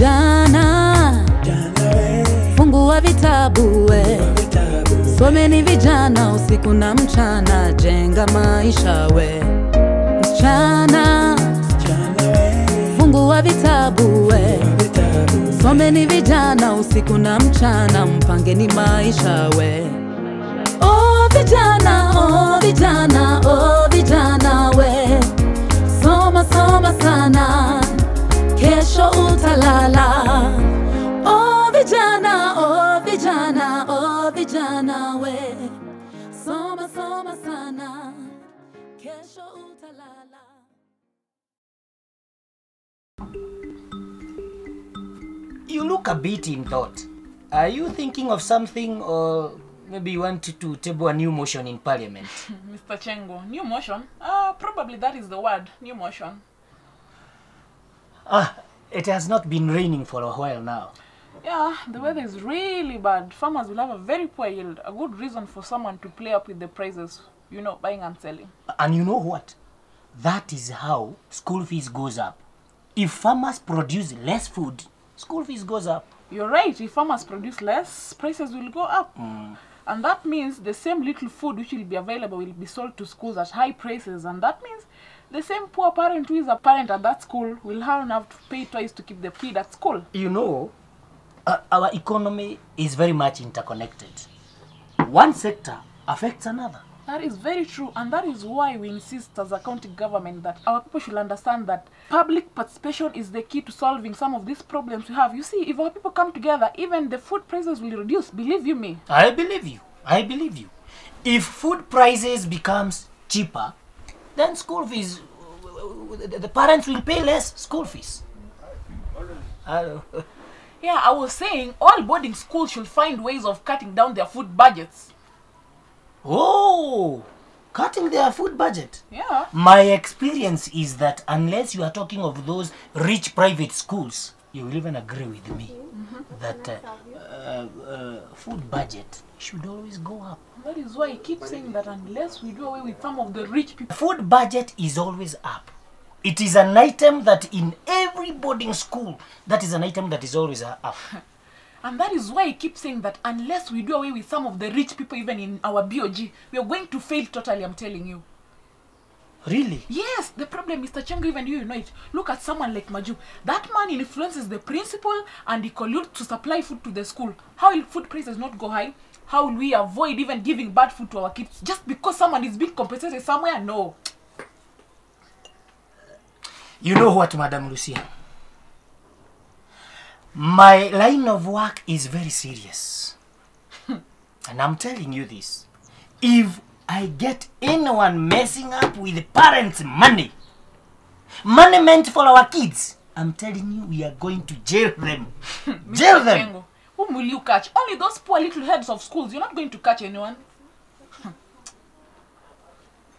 Vijana, fungua vitabu we, someni vijana usiku na mchana, jenga maisha we. Mchana, fungua vitabu we, someni vijana usiku na mchana, mpangeni maisha we. Oh vijana, oh vijana, oh vijana we, soma soma sana, kesho utalala. Oh vijana, oh vijana, oh vijana we, soma soma sana, kesho utalala. You look a bit in thought. Are you thinking of something or maybe you want to table a new motion in parliament? Mr. Chengo, new motion? Uh, probably that is the word, new motion. Ah, it has not been raining for a while now. Yeah, the weather is really bad. Farmers will have a very poor yield. A good reason for someone to play up with the prices, you know, buying and selling. And you know what? That is how school fees goes up. If farmers produce less food, school fees goes up. You're right, if farmers produce less, prices will go up. And that means the same little food which will be available will be sold to schools at high prices. And that means the same poor parent who is a parent at that school will have enough to pay twice to keep the kid at school. You know, uh, our economy is very much interconnected. One sector affects another. That is very true, and that is why we insist as a county government that our people should understand that public participation is the key to solving some of these problems we have. You see, if our people come together, even the food prices will reduce. Believe you me. I believe you. I believe you. If food prices becomes cheaper, then school fees, the parents will pay less school fees. I don't- Yeah, I was saying all boarding schools should find ways of cutting down their food budgets. Oh, cutting their food budget. Yeah. My experience is that unless you are talking of those rich private schools, you will even agree with me that uh, uh, uh, food budget should always go up. That is why I keep saying that unless we do away with some of the rich people. Food budget is always up. It is an item that in every boarding school, that is an item that is always up. And that is why I keep saying that unless we do away with some of the rich people, even in our BOG, we are going to fail totally, I'm telling you. Really? Yes, the problem, Mr. Chengo, even you, you know it. Look at someone like Maju. That man influences the principal and he colludes to supply food to the school. How will food prices not go high? How will we avoid even giving bad food to our kids just because someone is being compensated somewhere? No. You know what, Madam Lucia? My line of work is very serious. and I'm telling you this. If I get anyone messing up with parents' money, money meant for our kids, I'm telling you, we are going to jail them. jail them. them. Chengo, whom will you catch? Only those poor little heads of schools. You're not going to catch anyone.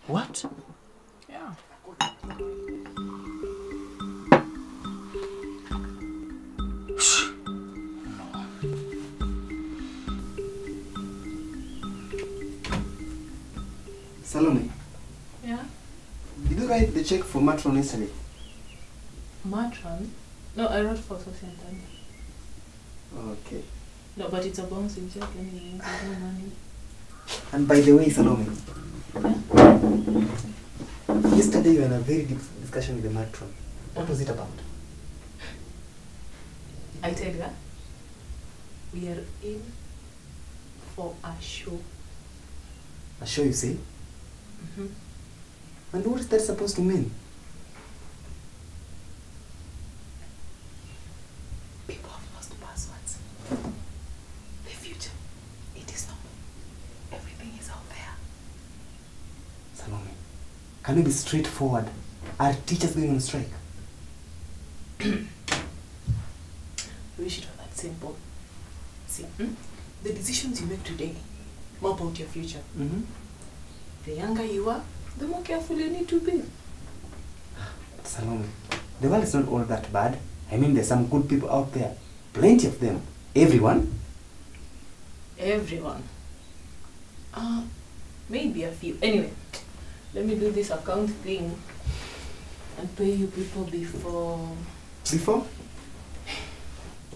What? Yeah. Salome, Yeah. did you write the check for Matron yesterday? Matron? No, I wrote for Sophie and Okay. No, but it's a bouncing check anyway. There's no money. And by the way, Salome, yesterday you were in a very deep discussion with the matron. What was it about? I tell you, we are in for a show. A show, you say? Mm-hmm. And what is that supposed to mean? People have lost passwords. The future, it is known. Everything is out there. Salome, can you be straightforward? Are teachers going on strike? We should have that simple. See, hmm? the decisions you make today map out your future. Mm-hmm. The younger you are, the more careful you need to be. Salome, the world is not all that bad. I mean, there's some good people out there. Plenty of them. Everyone. Everyone. Uh, maybe a few. Anyway, let me do this account thing and pay you people before. Before?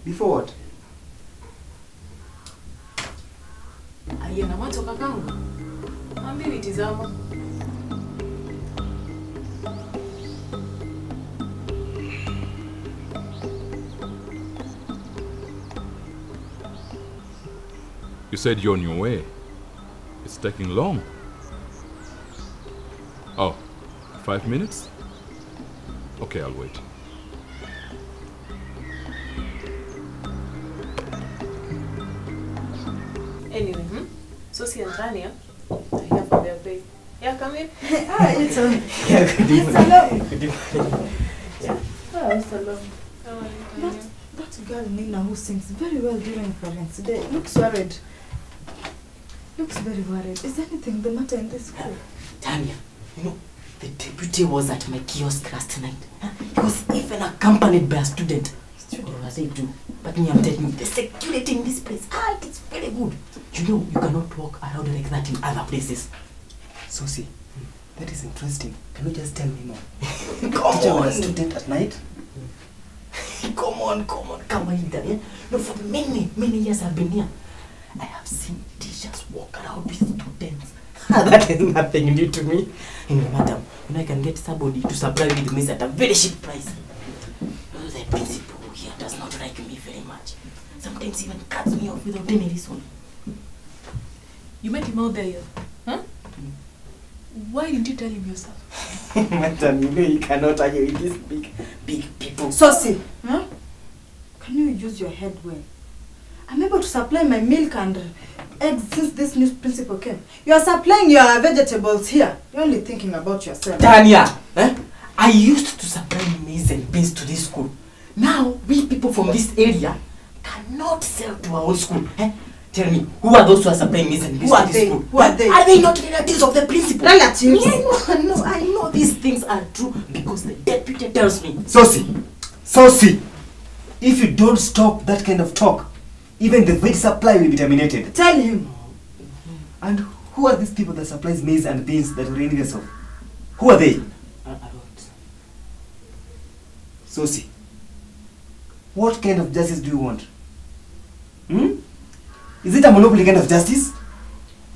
Before what? Aliana macho kakangu. Ambili tizama. You said you're on your way. It's taking long. Oh, five minutes? Okay, I'll wait. Anyway, hmm? So see Antonia. I have for their place. Yeah, come in. Ah, it's a, Yeah, good evening. hello. Good evening. Ah, it's hello. How are you, That, Tanya? that girl Nina who sings very well during parents' day looks worried. Looks very worried. Is anything the matter in this school? Tanya, you know, the deputy was at my kiosk last night. He was even accompanied by a student. What was they do? But me, I'm telling you, the security in this place, ah, it is very good. You know, you cannot walk around like that in other places. Sosi, that is interesting. Can you just tell me more? Come Teacher on. was a student at night? come on, come on, come on, Ida. Yeah? No, for many, many years I've been here. I have seen teachers walk around with students. that is nothing new to me. Anyway, madam, you know I can get somebody to supply with me at a very cheap price. The principal here does not like me very much. Sometimes even cuts me off without any reason. You met him out there? Huh? Hmm? Why didn't you tell him yourself? madam, you know you cannot argue with these big, big people. Sosi, huh? Can you use your head well? I'm able to supply my milk and since this new principal came. You are supplying your vegetables here. You're only thinking about yourself. Tanya, eh? I used to supply maize and beans to this school. Now, we people from this area cannot sell to our own school. Eh? Tell me, who are those who are supplying maize and beans Who to are this they? school? Who are Eh? they? Are they not relatives of the principal? Relatives? Yeah, I know, I know, I know these things are true because the deputy tells me. Sosi, Sosi, if you don't stop that kind of talk, even the veg supply will be terminated. Tell him. And who are these people that supplies maize and beans that we're envious of? Who are they? I, I don't. Sosi, what kind of justice do you want? Hmm? Is it a monopoly kind of justice?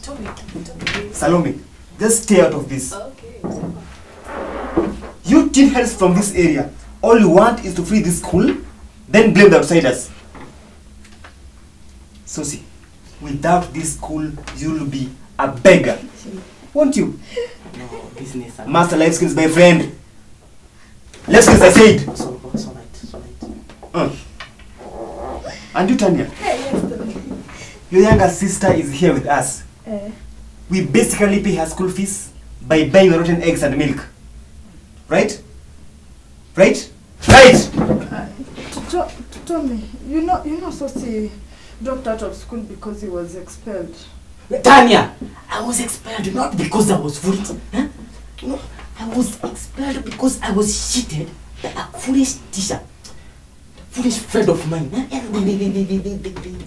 Toby, Toby. Salome, just stay out of this. Okay. You teen heads from this area, all you want is to free this school, then blame the outsiders. Sosi, without this school, you'll be a beggar. Won't you? No, business. and- Master life skills, my friend. Life skills, I said. So, it's alright, it's alright. Uh. And you, Tanya, Yes, your younger sister is here with us. Eh, We basically pay her school fees by buying rotten eggs and milk. Right? Right? Right! T- tell me, you know, you know, Sosi dropped out of school because he was expelled. Tanya, I was expelled not because I was foolish. Huh? No, I was expelled because I was cheated by a foolish teacher. A foolish friend of mine. And they, they, they, they, they, they,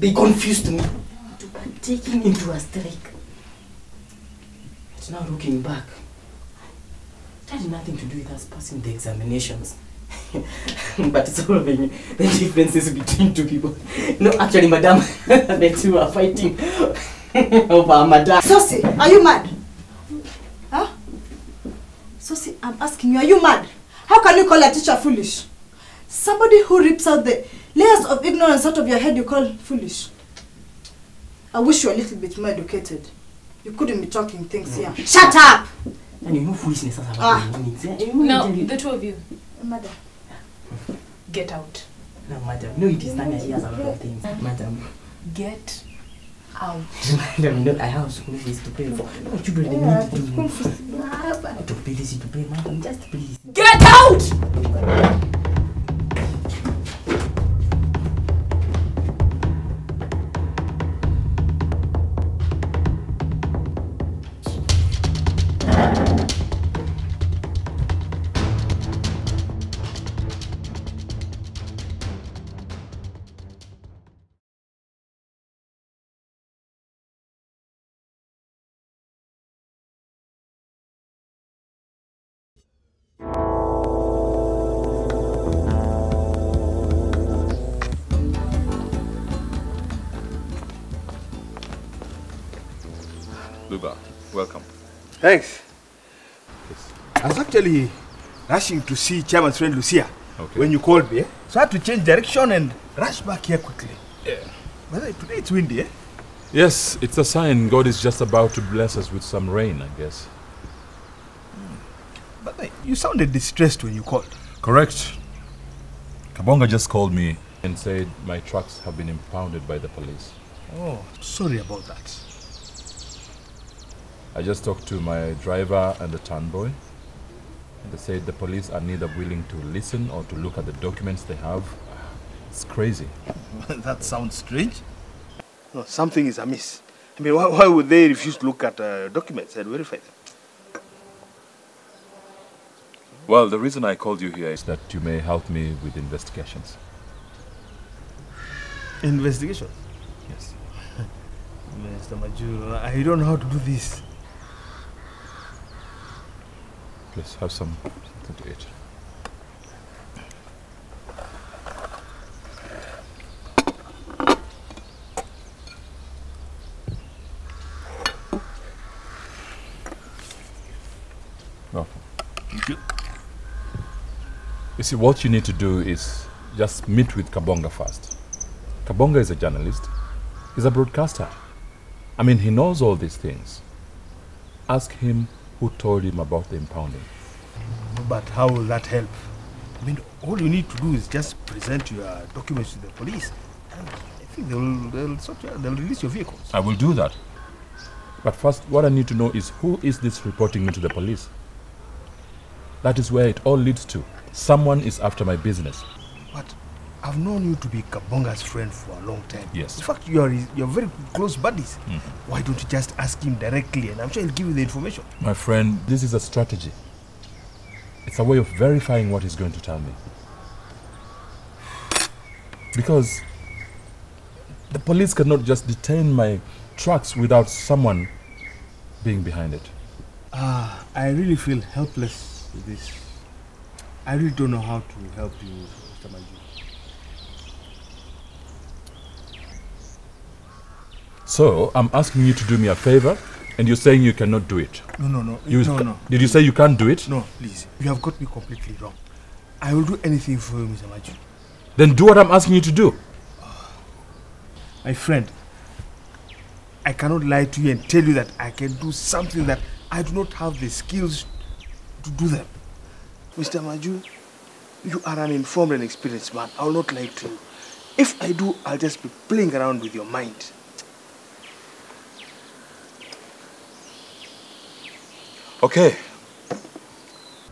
they confused me into taking into a strike. But now looking back, that had nothing to do with us passing the examinations. But solving the differences between two people. No, actually, madam, the two are fighting over madam. Sosi, are you mad? Huh? Sosi, I'm asking you, are you mad? How can you call a teacher foolish? Somebody who rips out the layers of ignorance out of your head you call foolish. I wish you were a little bit more educated. You couldn't be talking things here. Shut up! And you know foolishness has Ah. No, means. You know, Now, the two of you, Madam. get out. No, madam. No, it is Tanya. She has a lot of things. Madam. Get out. Madam, no, I have school fees to pay for. No, children, they Yeah, need to do. fees. I have a lot of to pay, madam. Just please. Get out! Thanks. I was actually rushing to see Chairman's friend Lucia Okay. when you called me. eh? So I had to change direction and rush back here quickly. Yeah. But uh, today it's windy, eh? Yes, it's a sign God is just about to bless us with some rain, I guess. But uh, you sounded distressed when you called. Correct. Kabonga just called me and said my trucks have been impounded by the police. Oh, sorry about that. I just talked to my driver and the town boy. And they said the police are neither willing to listen or to look at the documents they have. It's crazy. that sounds strange. No, something is amiss. I mean, why, why would they refuse to look at uh, documents and verify them? Well, the reason I called you here is that you may help me with investigations. Investigations? Yes. Mr. Majuro, I don't know how to do this. Please have some something to eat. You see, what you need to do is just meet with Kabonga first. Kabonga is a journalist. He's a broadcaster. I mean, he knows all these things. Ask him who told him about the impounding. But how will that help? I mean, all you need to do is just present your documents to the police. And I think they'll, they'll, sort you they'll release your vehicles. I will do that. But first, what I need to know is who is this reporting me to the police? That is where it all leads to. Someone is after my business. I've known you to be Kabonga's friend for a long time. Yes. In fact, you are you're very close buddies. Why don't you just ask him directly and I'm sure he'll give you the information. My friend, this is a strategy. It's a way of verifying what he's going to tell me. Because the police cannot just detain my trucks without someone being behind it. Ah, I really feel helpless with this. I really don't know how to help you, Mr. Maju. So I'm asking you to do me a favor, and you're saying you cannot do it. No, no, no. You, no, no. Did you say you can't do it? No, please. You have got me completely wrong. I will do anything for you, Mr. Maju. Then do what I'm asking you to do. My friend, I cannot lie to you and tell you that I can do something that I do not have the skills to do them. Mr. Maju, you are an informed and experienced man. I will not lie to you. If I do, I'll just be playing around with your mind. Okay.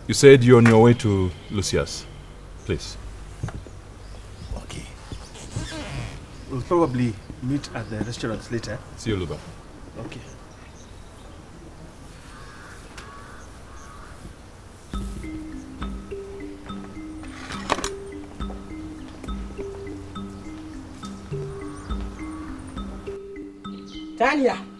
You said you're on your way to Lucia's. Please. Okay. We'll probably meet at the restaurants later. See you, Luba. Okay. Tanya.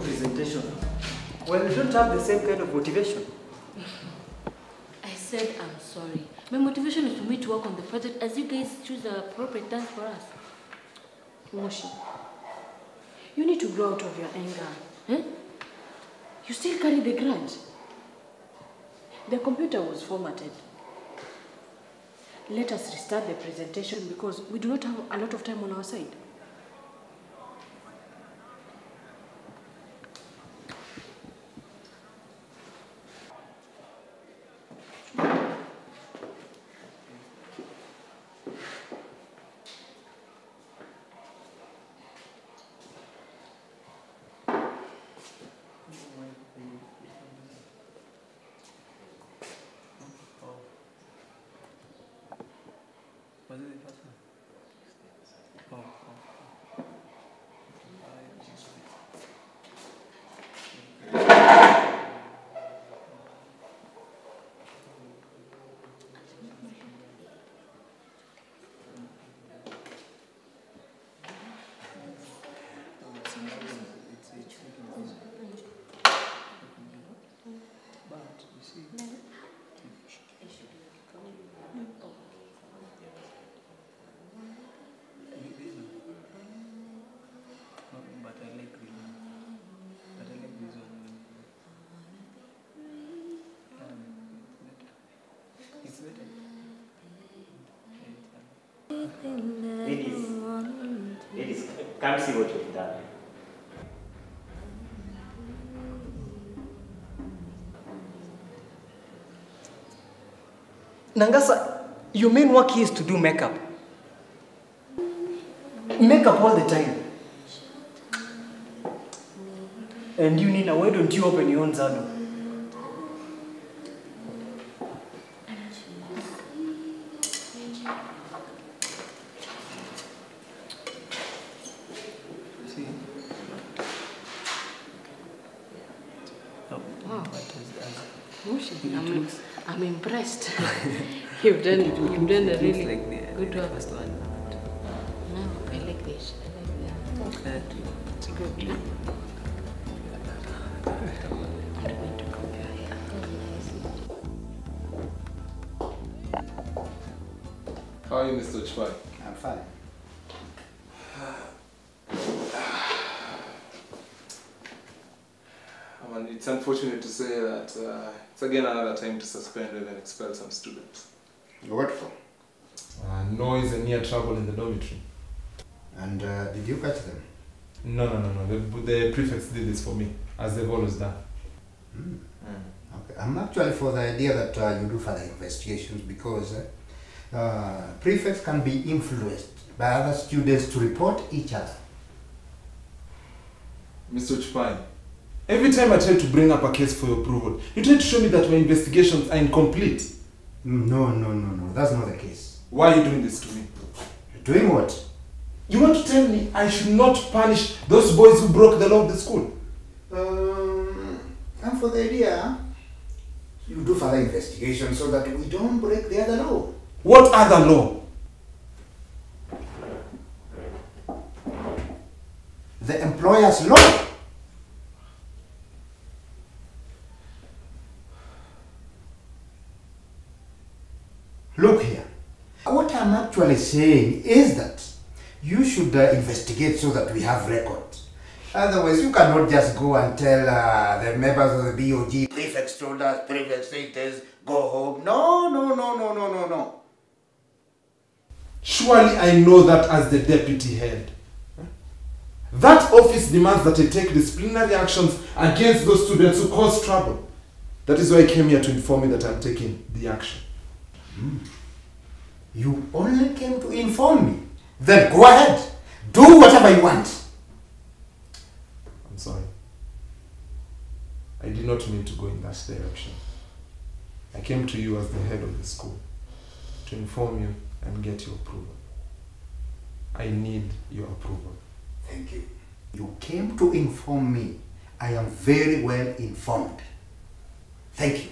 Presentation when we don't have the same kind of motivation? I said I'm sorry. My motivation is for me to work on the project as you guys choose the appropriate dance for us. Moshi, you need to grow out of your anger. Eh? You still carry the grudge. The computer was formatted. Let us restart the presentation because we do not have a lot of time on our side. Ladies, come see what you've done. Nangasa, your main work is to do makeup. Makeup all the time. And you, Nina, why don't you open your own salon? Oh, Wow. but as- as- Moshi, it I'm, looks- I'm impressed. you've done it looks- you've done a it really like the, good the work. first one. No, I like this. I like that. It's good. Yeah? I'm going to compare. How are you, Mr. Chwai? I'm fine. I mean, it's unfortunate to say that uh, it's again another time to suspend and expel some students. What for? Uh, noise and near trouble in the dormitory. And uh, did you catch them? No, no, no, no. The, the prefects did this for me, as they've always done. Hmm. Okay. I'm actually for the idea that uh, you do further investigations because uh, uh, prefects can be influenced by other students to report each other. Mr. Chupai, every time I try to bring up a case for your approval, you try to show me that my investigations are incomplete. No, no, no, no. That's not the case. Why are you doing this to me? You're doing what? You want to tell me I should not punish those boys who broke the law of the school? Um, and for the idea, you do further investigation so that we don't break the other law. What other law? The employer's law. Look here. What I'm actually saying is that you should uh, investigate so that we have records. Otherwise, you cannot just go and tell uh, the members of the BOG, prefects told us, prefects said go home. No, no, no, no, no, no, no. Surely I know that as the deputy head. That office demands that I take disciplinary actions against those students who cause trouble. That is why I came here to inform you that I'm taking the action. Hmm. You only came to inform me. Then go ahead. Do whatever you want. I'm sorry. I did not mean to go in that direction. I came to you as the head of the school to inform you and get your approval. I need your approval. Thank you. You came to inform me. I am very well informed. Thank you.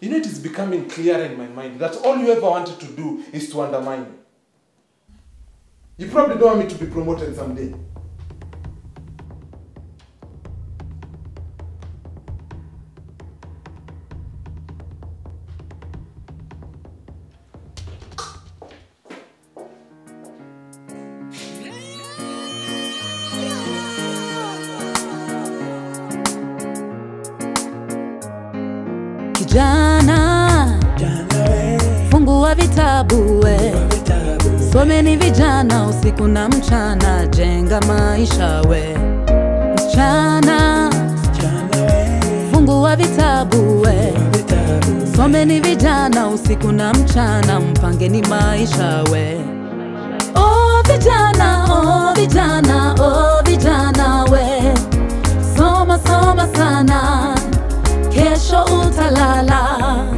You know, it is becoming clearer in my mind that all you ever wanted to do is to undermine me. You probably don't want me to be promoted someday. Kijana, fungua vitabu we, someni vijana usiku na mchana, jenga maisha we. Msichana, fungua vitabu we, someni vijana usiku na mchana, mpangeni maisha we. Oh vijana, oh vijana, oh vijana we, soma soma sana kesho utalala.